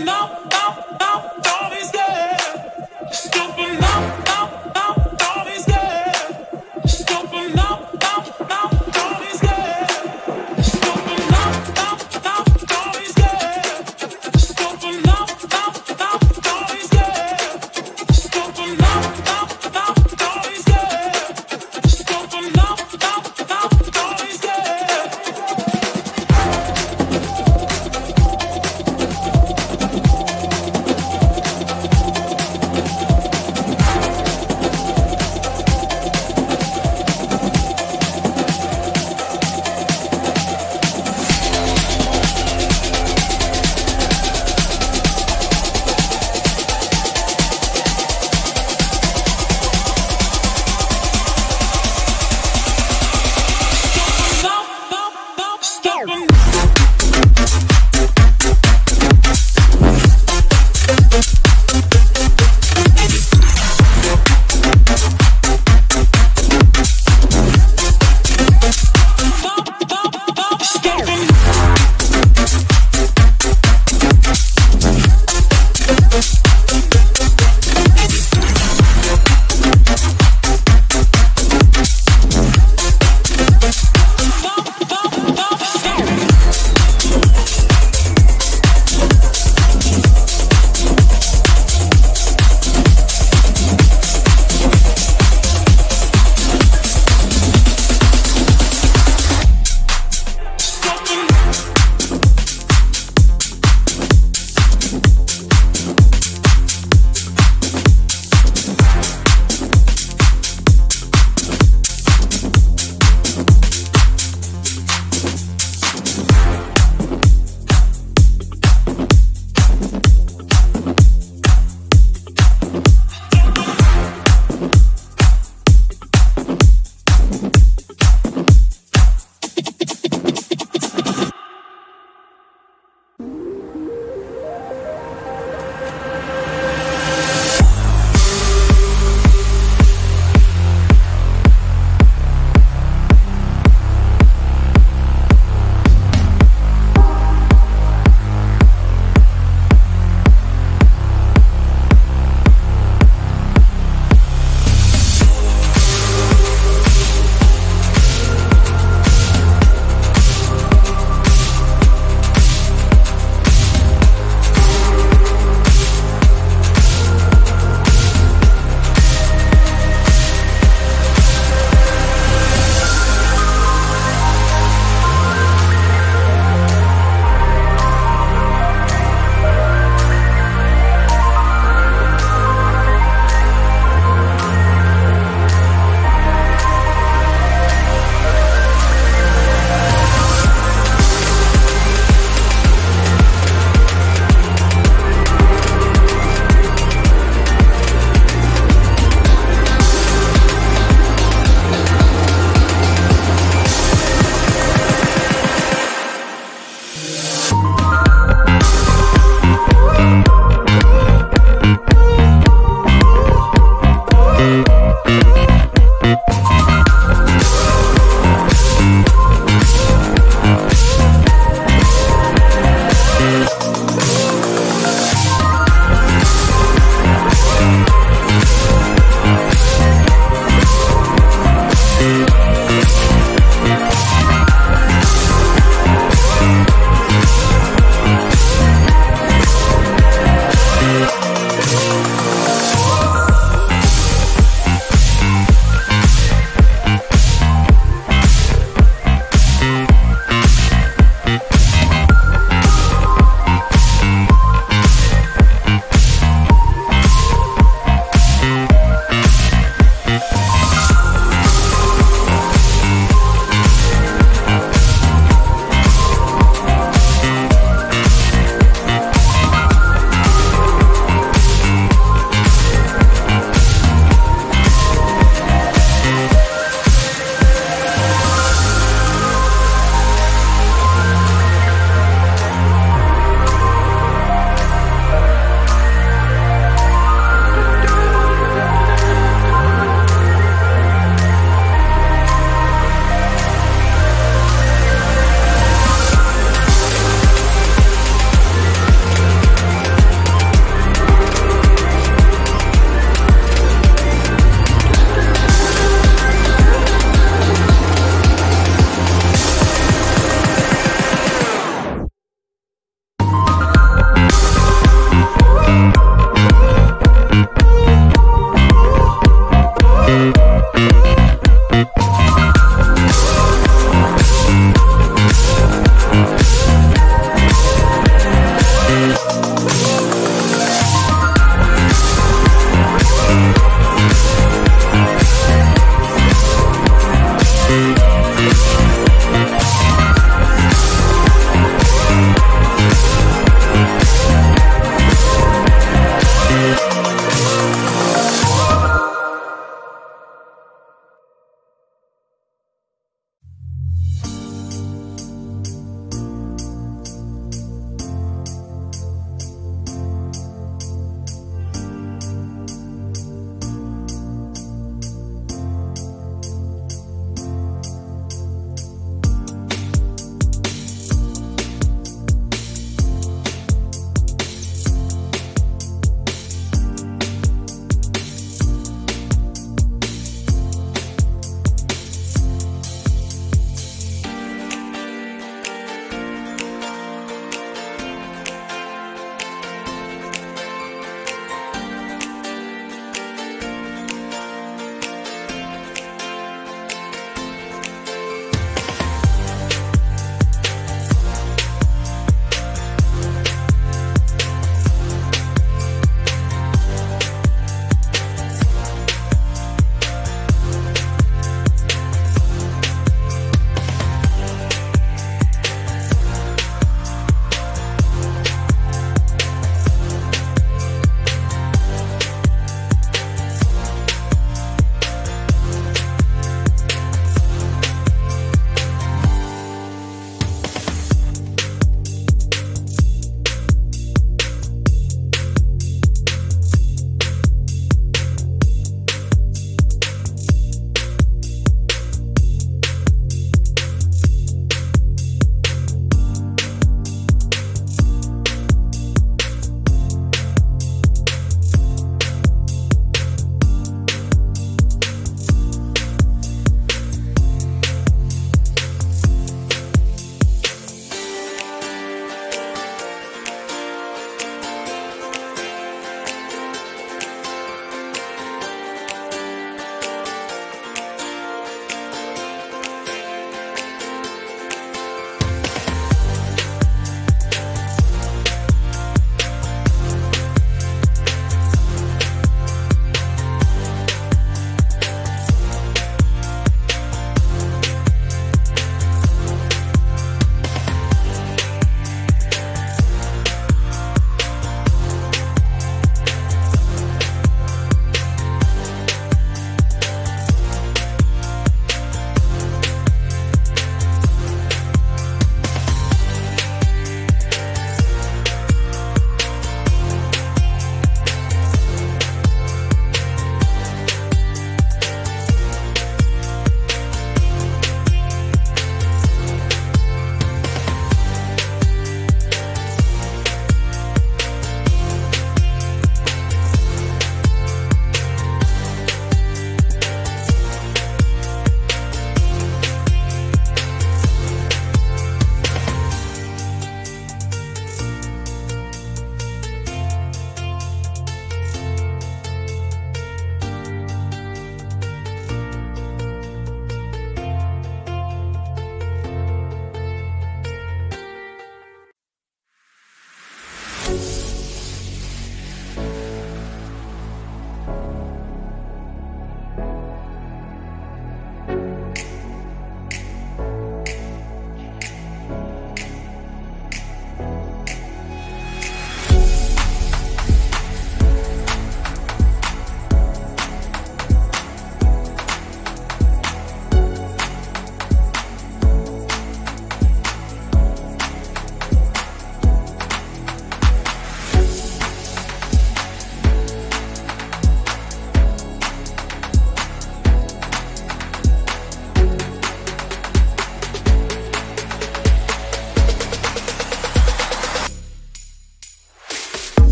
no no no